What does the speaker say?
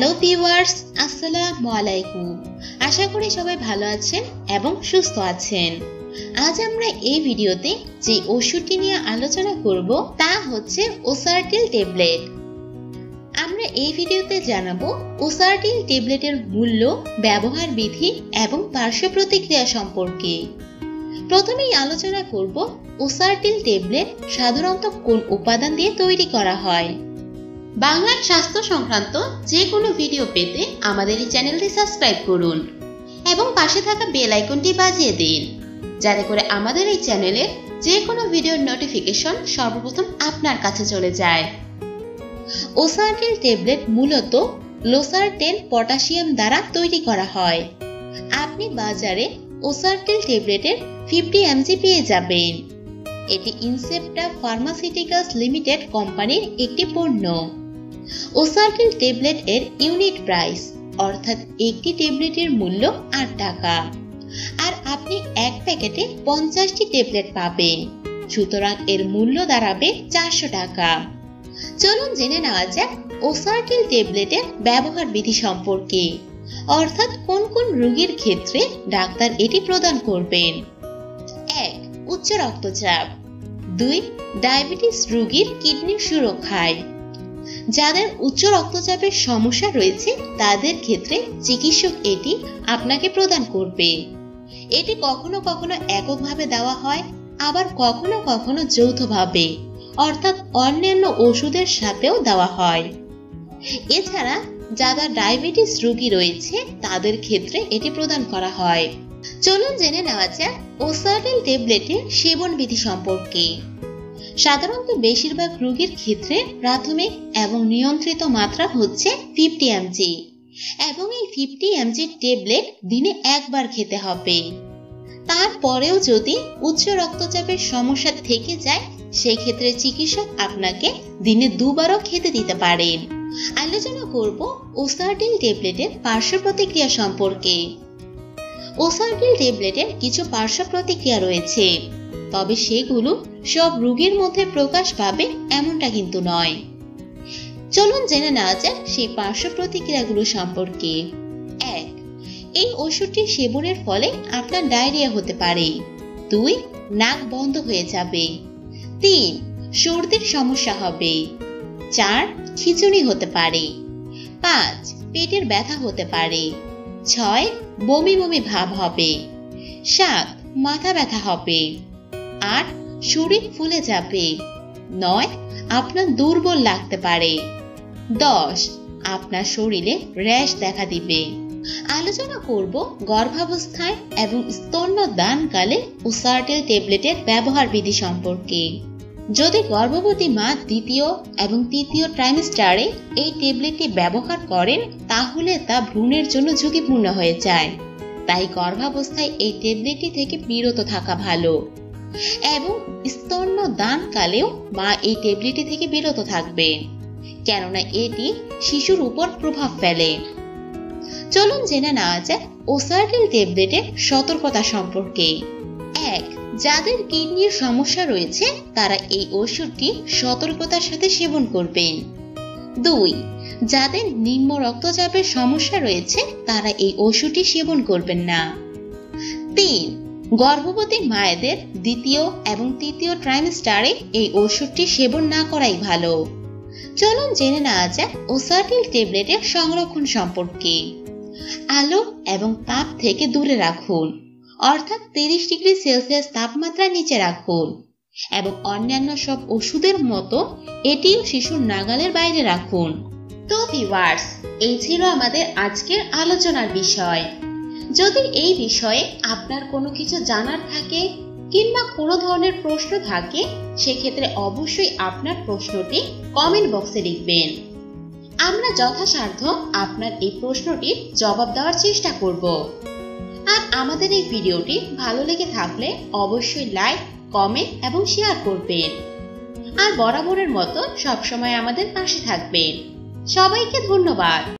Hello viewers, আসসালামু আলাইকুম। আশা করি সবাই ভালো আছেন এবং সুস্থ আছেন। আজ আমরা এই ভিডিওতে যে ওষুধটি নিয়ে আলোচনা করব তা হচ্ছে ওসার্টিল ট্যাবলেট। আমরা এই ভিডিওতে জানাব ওসার্টিল ট্যাবলেটের মূল্য, ব্যবহার বিধি এবং পার্শ্ব প্রতিক্রিয়া সম্পর্কে। প্রথমেই আলোচনা করব ওসার্টিল ট্যাবলেট সাধারণত কোন উপাদান দিয়ে তৈরি করা হয়। বাংলার স্বাস্থ্য সংক্রান্ত যে কোনো ভিডিও পেতে আমাদের এই চ্যানেলটি সাবস্ক্রাইব করুন এবং পাশে থাকা বেল আইকনটি বাজিয়ে দিন, যাতে করে আমাদের এই চ্যানেলের যে কোনো ভিডিওর নোটিফিকেশন সর্বপ্রথম আপনার কাছে চলে যায়। ওসার্টিল ট্যাবলেট মূলত লোসার্টেন পটাশিয়াম দ্বারা তৈরি করা হয়। আপনি বাজারে ওসার্টিল ট্যাবলেটের ফিফটি এমজি পেয়ে যাবেন। এটি ইনসেপ্টা ফার্মাসিউটিক্যালস লিমিটেড কোম্পানির একটি পণ্য। ওসার্টিল ট্যাবলেট এর ইউনিট প্রাইস, অর্থাৎ একটি ট্যাবলেটের মূল্য আট টাকা। আর আপনি এক প্যাকেটে পঞ্চাশটি ট্যাবলেট পাবেন, সুতরাং এর মূল্য দাঁড়াবে চারশো টাকা। চলুন জেনে নেওয়া যাক ওসার্টিল ট্যাবলেটের ব্যবহার বিধি সম্পর্কে, অর্থাৎ কোন কোন রোগীর ক্ষেত্রে ডাক্তার এটি প্রদান করবেন। এক, উচ্চ রক্তচাপ। দুই, ডায়াবেটিস রোগীর কিডনির সুরক্ষায়। যাদের উচ্চ রক্তচাপের সমস্যা রয়েছে, তাদের ক্ষেত্রে চিকিৎসক এটি আপনাকে প্রদান করবে। এটি কখনো কখনো এককভাবে দেওয়া হয়, আবার কখনো কখনো যৌথভাবে, অর্থাৎ অন্যান্য ওষুধের সাথেও দেওয়া হয়। এছাড়া, যারা ডায়াবেটিস রোগী রয়েছে, তাদের ক্ষেত্রে এটি প্রদান করা হয়। চলুন জেনে নেওয়া যাক ওসার্টেল ট্যাবলেটের সেবন বিধি সম্পর্কে। সাধারণত বেশিরভাগ রোগীর ক্ষেত্রে প্রাথমিক এবং নিয়ন্ত্রিত মাত্রা হচ্ছে ফিফটি এমজি এবং এই ফিফটি এমজি ট্যাবলেট দিনে একবার খেতে হবে। তারপরেও যদি উচ্চ রক্তচাপের সমস্যা থেকে যায় সেই ক্ষেত্রে চিকিৎসক আপনাকে দিনে দুবারও খেতে দিতে পারেন। আলোচনা করব ওসার্টিল ট্যাবলেটের পার্শ্ব প্রতিক্রিয়া সম্পর্কে। ওসার্টিল ট্যাবলেটের কিছু পার্শ্ব প্রতিক্রিয়া রয়েছে, তবে সেগুলো সব রোগীর মধ্যে প্রকাশ পাবে এমনটা কিন্তু নয়। চলুন জেনে নেওয়া যাক সেই পার্শ্ব প্রতিক্রিয়াগুলো সম্পর্কে। এক, এই ওষুধটি সেবনের ফলে আপনার ডায়রিয়া হতে পারে। দুই, নাক বন্ধ হয়ে যাবে। তিন, সর্দির সমস্যা হবে। চার খিচুড়ি হতে পারে। পাঁচ, পেটের ব্যথা হতে পারে। ছয়, বমি বমি ভাব হবে। সাত, মাথা ব্যথা হবে। আট শরীর ফুলে যাবে। নয়, আপনার দুর্বল লাগতে পারে। দশ, আপনার শরীরে র্যাশ দেখা দিবে। আলোচনা করব গর্ভাবস্থায় এবং স্তন্যদানকালে উসার্টেল ট্যাবলেটের ব্যবহার বিধি সম্পর্কে। যদি গর্ভবতী মা দ্বিতীয় এবং তৃতীয় ট্রাইমিস্টারে এই ট্যাবলেটটি ব্যবহার করেন, তাহলে তা ভ্রূণের জন্য ঝুঁকিপূর্ণ হয়ে যায়। তাই গর্ভাবস্থায় এই ট্যাবলেটটি থেকে বিরত থাকা ভালো। এবং স্তন্য দানকালেও মা এই ট্যাবলেটটি থেকে বিরত থাকবে। কেননা এটি শিশুর উপর প্রভাব ফেলে। চলুন জেনে নেওয়া যাক ওসার্টিল ট্যাবলেটের সতর্কতা সম্পর্কে। এক, যাদের কিডনির সমস্যা রয়েছে, তারা এই ওষুধটি সতর্কতার সাথে সেবন করবেন। দুই, যাদের নিম্ন রক্তচাপের সমস্যা রয়েছে, তারা এই ওষুধটি সেবন করবেন না। তিন গর্ভবতী মায়েদের দ্বিতীয় এবং তৃতীয় ট্রাইমস্টারে এই ওষুধটি সেবন না করাই ভালো। চলুন জেনে নেওয়া যাক ওসার্টিল ট্যাবলেটের সংরক্ষণ সম্পর্কে। আলো এবং তাপ থেকে দূরে রাখুন, অর্থাৎ তিরিশ ডিগ্রি সেলসিয়াস তাপমাত্রা নিচে রাখুন এবং অন্যান্য সব ওষুধের মতো এটিও শিশুর নাগালের বাইরে রাখুন। তো ভিওয়ার্স এই ছিল আমাদের আজকের আলোচনার বিষয়। যদি এই বিষয়ে আপনার কোনো কিছু জানার থাকে কিংবা কোনো ধরনের প্রশ্ন থাকে, সেক্ষেত্রে অবশ্যই আপনার প্রশ্নটি কমেন্ট বক্সে লিখবেন। আমরা যথাসাধ্য আপনার এই প্রশ্নটির জবাব দেওয়ার চেষ্টা করব। আর আমাদের এই ভিডিওটি ভালো লেগে থাকলে অবশ্যই লাইক কমেন্ট এবং শেয়ার করবেন। আর বরাবরের মতো সবসময় আমাদের পাশে থাকবেন। সবাইকে ধন্যবাদ।